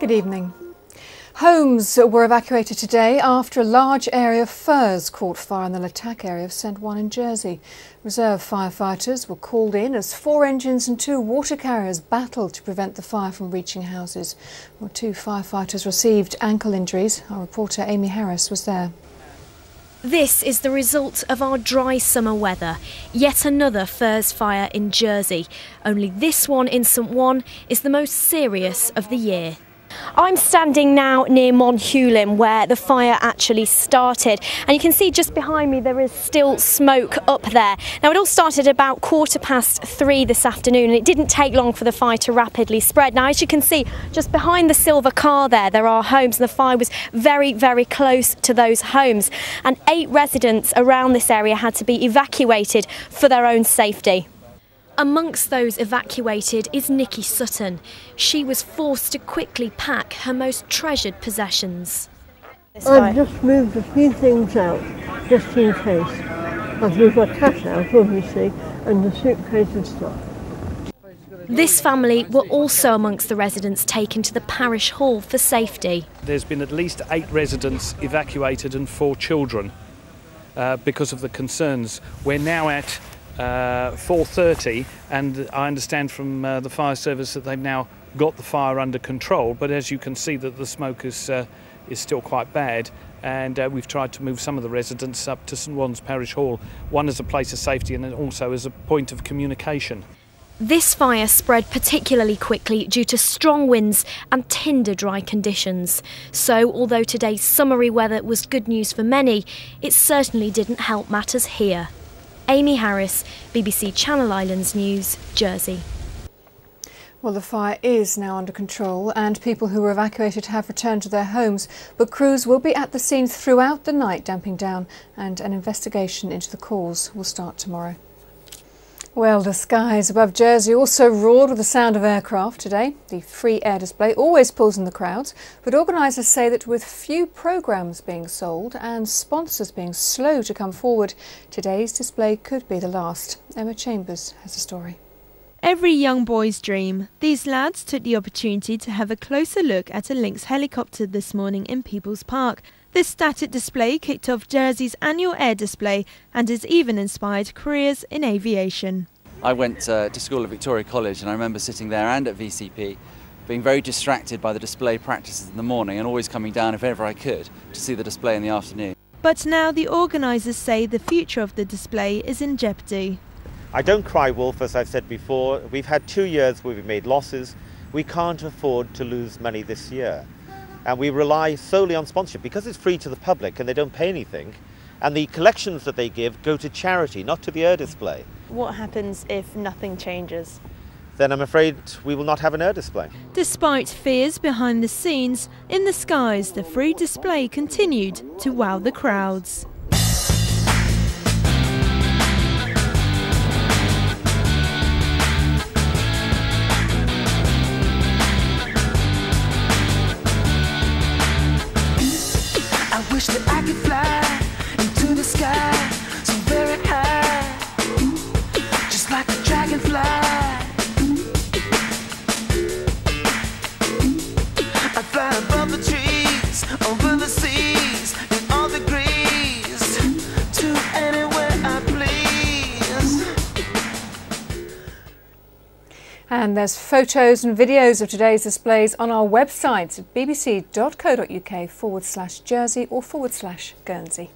Good evening. Homes were evacuated today after a large area of furze caught fire in the L'Etacq area of St. Ouen in Jersey. Reserve firefighters were called in as four engines and two water carriers battled to prevent the fire from reaching houses. Well, two firefighters received ankle injuries. Our reporter Amy Harris was there. This is the result of our dry summer weather. Yet another furze fire in Jersey. Only this one in St. Ouen is the most serious of the year. I'm standing now near Monhulin where the fire actually started and you can see just behind me there is still smoke up there. Now it all started about quarter past three this afternoon and it didn't take long for the fire to rapidly spread. Now as you can see just behind the silver car there there are homes and the fire was very very close to those homes and eight residents around this area had to be evacuated for their own safety. Amongst those evacuated is Nikki Sutton. She was forced to quickly pack her most treasured possessions. I've just moved a few things out, just in case. I've moved my cash out, obviously, and the suitcase of stuff. This family were also amongst the residents taken to the parish hall for safety. There's been at least eight residents evacuated and four children uh, because of the concerns. We're now at uh, 4.30 and I understand from uh, the fire service that they've now got the fire under control but as you can see that the smoke is, uh, is still quite bad and uh, we've tried to move some of the residents up to St Ouen's Parish Hall, one as a place of safety and also as a point of communication. This fire spread particularly quickly due to strong winds and tinder dry conditions. So, although today's summery weather was good news for many, it certainly didn't help matters here. Amy Harris, BBC Channel Islands News, Jersey. Well, the fire is now under control and people who were evacuated have returned to their homes, but crews will be at the scene throughout the night damping down and an investigation into the cause will start tomorrow. Well, the skies above Jersey also roared with the sound of aircraft today. The free air display always pulls in the crowds, but organisers say that with few programmes being sold and sponsors being slow to come forward, today's display could be the last. Emma Chambers has a story. Every young boy's dream. These lads took the opportunity to have a closer look at a Lynx helicopter this morning in People's Park. This static display kicked off Jersey's annual air display and has even inspired careers in aviation. I went uh, to school at Victoria College and I remember sitting there and at VCP being very distracted by the display practices in the morning and always coming down if ever I could to see the display in the afternoon. But now the organisers say the future of the display is in jeopardy. I don't cry wolf, as I've said before. We've had two years where we've made losses. We can't afford to lose money this year and we rely solely on sponsorship because it's free to the public and they don't pay anything. And the collections that they give go to charity, not to the air display. What happens if nothing changes? Then I'm afraid we will not have an air display. Despite fears behind the scenes, in the skies the free display continued to wow the crowds. I could fly into the sky And there's photos and videos of today's displays on our website bbc.co.uk forward slash Jersey or forward slash Guernsey.